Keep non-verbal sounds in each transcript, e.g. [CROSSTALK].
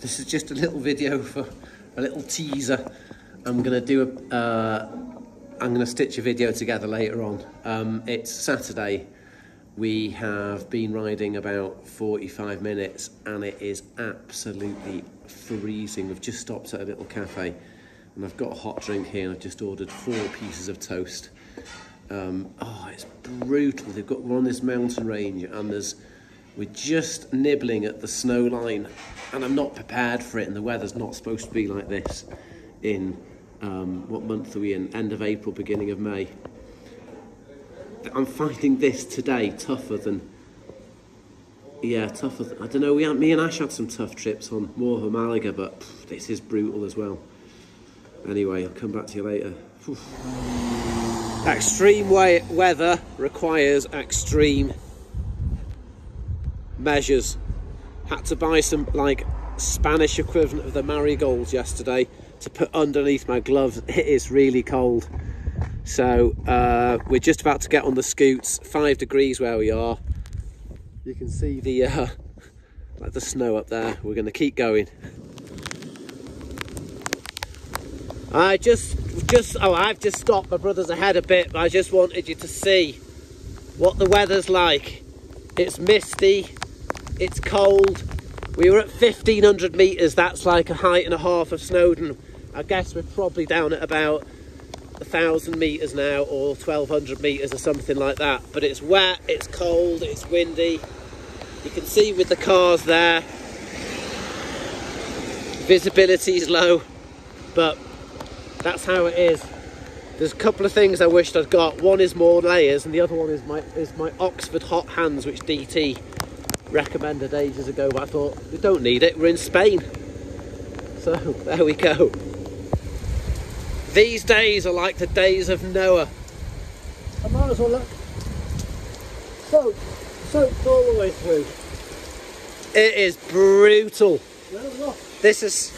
this is just a little video for a little teaser. I'm gonna do a, uh, I'm gonna stitch a video together later on. Um, it's Saturday. We have been riding about 45 minutes and it is absolutely freezing. We've just stopped at a little cafe and I've got a hot drink here and I've just ordered four pieces of toast. Um, oh, it's brutal. They've got we're on this mountain range and there's we're just nibbling at the snow line and I'm not prepared for it and the weather's not supposed to be like this in um, what month are we in? End of April, beginning of May. I'm finding this today tougher than yeah, tougher. Than, I don't know. We had, me and Ash had some tough trips on Morva Malaga, but pff, this is brutal as well. Anyway, I'll come back to you later. Extreme weather requires extreme measures. Had to buy some like Spanish equivalent of the marigolds yesterday to put underneath my gloves. It is really cold. So uh, we're just about to get on the scoots, five degrees where we are. You can see the uh, [LAUGHS] like the snow up there. We're going to keep going. I just, just, oh, I've just stopped my brother's ahead a bit, but I just wanted you to see what the weather's like. It's misty, it's cold. We were at 1500 metres, that's like a height and a half of Snowdon. I guess we're probably down at about a thousand metres now or 1200 metres or something like that. But it's wet, it's cold, it's windy. You can see with the cars there, visibility is low, but that's how it is. There's a couple of things I wished I'd got. One is more layers and the other one is my is my Oxford hot hands which DT recommended ages ago but I thought we don't need it, we're in Spain. So [LAUGHS] there we go. These days are like the days of Noah. I might as well look. Soaked, soaked all the way through. It is brutal. No, This is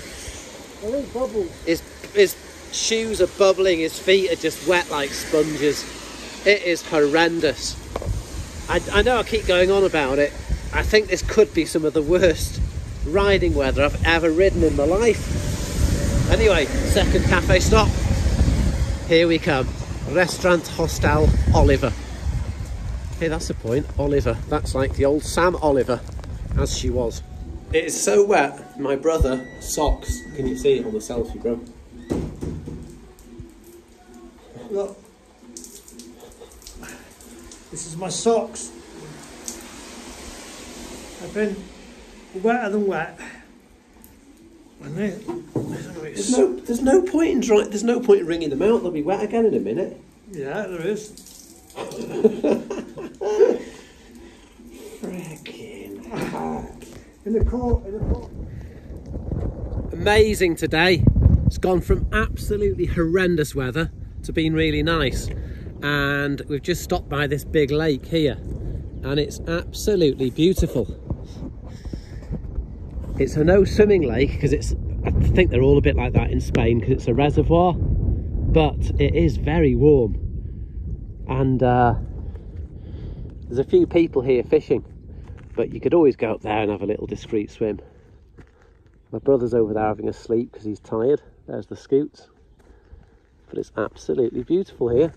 there is bubbles. his his shoes are bubbling, his feet are just wet like sponges. It is horrendous. I, I know I keep going on about it. I think this could be some of the worst riding weather I've ever ridden in my life. Anyway, second cafe stop. Here we come. Restaurant Hostel Oliver. Hey, that's the point. Oliver. That's like the old Sam Oliver, as she was. It is so wet. My brother socks. Can you see it on the selfie, bro? Look. This is my socks. I've been wetter than wet. There's no, there's no point in dry, There's no point in wringing them out. They'll be wet again in a minute. yeah, there is. Freaking heck. In the court, in the court. Amazing today. It's gone from absolutely horrendous weather to being really nice, and we've just stopped by this big lake here, and it's absolutely beautiful. It's a no swimming lake because it's. I think they're all a bit like that in Spain because it's a reservoir, but it is very warm, and uh, there's a few people here fishing, but you could always go up there and have a little discreet swim. My brother's over there having a sleep because he's tired. There's the scoots. But it's absolutely beautiful here.